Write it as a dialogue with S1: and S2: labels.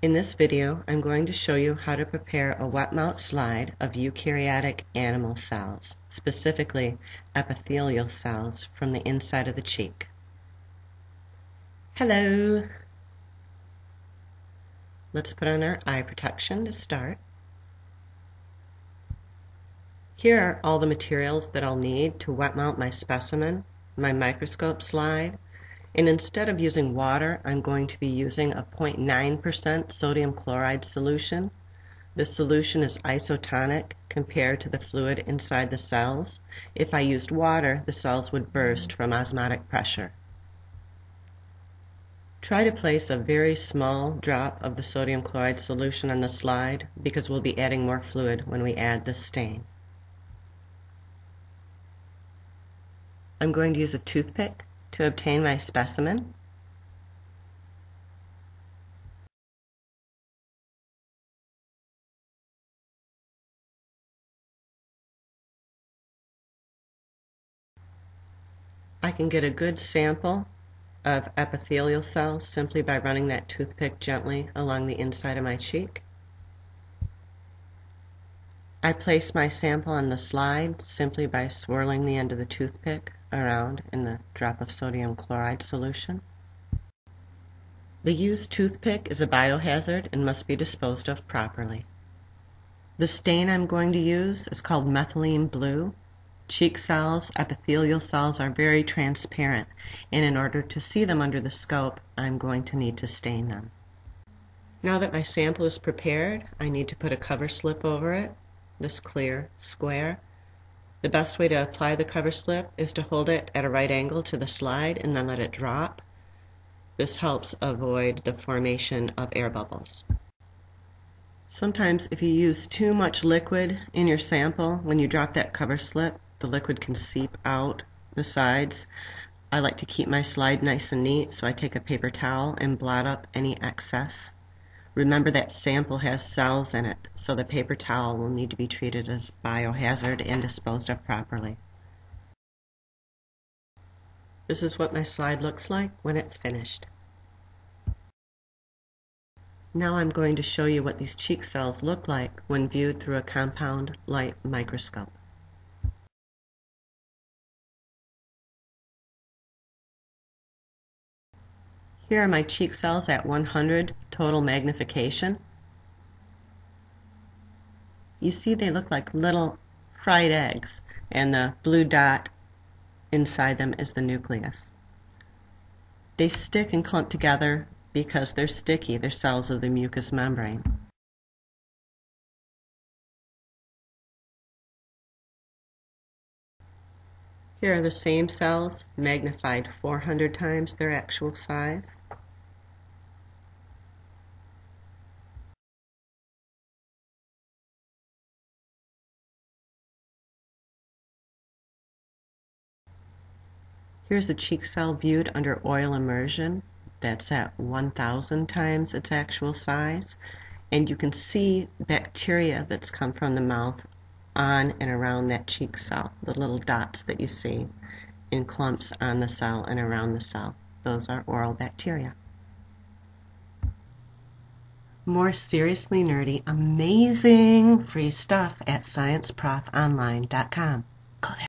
S1: In this video, I'm going to show you how to prepare a wet mount slide of eukaryotic animal cells, specifically epithelial cells from the inside of the cheek. Hello! Let's put on our eye protection to start. Here are all the materials that I'll need to wet mount my specimen, my microscope slide, and instead of using water, I'm going to be using a 0.9% sodium chloride solution. This solution is isotonic compared to the fluid inside the cells. If I used water, the cells would burst from osmotic pressure. Try to place a very small drop of the sodium chloride solution on the slide because we'll be adding more fluid when we add the stain. I'm going to use a toothpick to obtain my specimen. I can get a good sample of epithelial cells simply by running that toothpick gently along the inside of my cheek. I place my sample on the slide simply by swirling the end of the toothpick around in the drop of sodium chloride solution. The used toothpick is a biohazard and must be disposed of properly. The stain I'm going to use is called methylene blue. Cheek cells, epithelial cells are very transparent, and in order to see them under the scope, I'm going to need to stain them. Now that my sample is prepared, I need to put a cover slip over it, this clear square, the best way to apply the cover slip is to hold it at a right angle to the slide and then let it drop. This helps avoid the formation of air bubbles. Sometimes if you use too much liquid in your sample, when you drop that cover slip, the liquid can seep out the sides. I like to keep my slide nice and neat, so I take a paper towel and blot up any excess. Remember that sample has cells in it, so the paper towel will need to be treated as biohazard and disposed of properly. This is what my slide looks like when it's finished. Now I'm going to show you what these cheek cells look like when viewed through a compound light microscope. Here are my cheek cells at 100 total magnification. You see they look like little fried eggs and the blue dot inside them is the nucleus. They stick and clump together because they're sticky, they're cells of the mucous membrane. Here are the same cells magnified 400 times their actual size. Here's a cheek cell viewed under oil immersion. That's at 1,000 times its actual size. And you can see bacteria that's come from the mouth on and around that cheek cell, the little dots that you see in clumps on the cell and around the cell. Those are oral bacteria. More seriously nerdy, amazing free stuff at scienceprofonline.com. Go there.